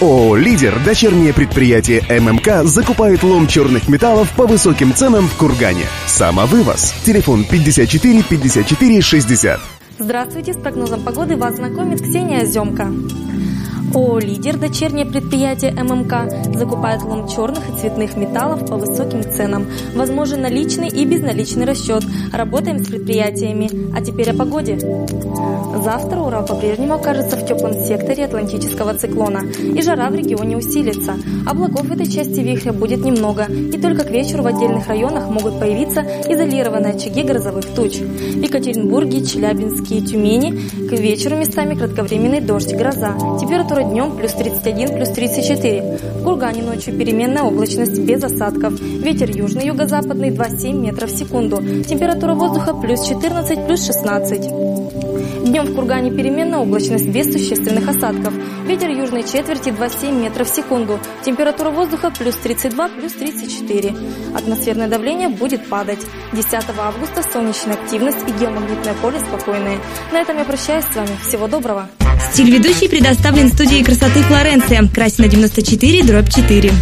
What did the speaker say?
ООО «Лидер», дочернее предприятие ММК, закупает лом черных металлов по высоким ценам в Кургане. Самовывоз. Телефон 54 54 60. Здравствуйте, с прогнозом погоды вас знакомит Ксения Оземка. ООО «Лидер», дочернее предприятие ММК, закупает лом черных и цветных металлов по высоким ценам. Возможен наличный и безналичный расчет. Работаем с предприятиями. А теперь о погоде. Завтра Урал по-прежнему окажется в теплом секторе Атлантического циклона, и жара в регионе усилится. Облаков в этой части вихря будет немного, и только к вечеру в отдельных районах могут появиться изолированные очаги грозовых туч. В Екатеринбурге, Челябинске и Тюмени к вечеру местами кратковременный дождь, гроза. Температура днем плюс 31, плюс 34. В Кургане ночью переменная облачность без осадков. Ветер южный, юго-западный 2,7 метров в секунду. Температура воздуха плюс 14, плюс 16. Днем в Кургане переменная облачность без существенных осадков. Ветер южной четверти 2,7 метров в секунду. Температура воздуха плюс 32, плюс 34. Атмосферное давление будет падать. 10 августа солнечная активность и геомагнитное поле спокойные. На этом я прощаюсь с вами. Всего доброго. Стиль ведущий предоставлен студией красоты Флоренция. Красина 94, дробь 4.